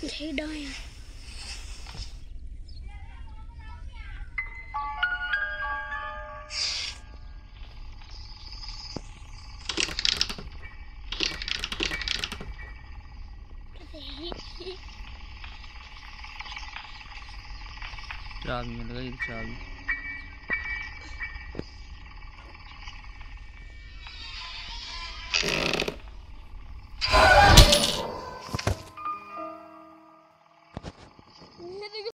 They dying. चाबी मिल गई चाबी Yeah. 你看这个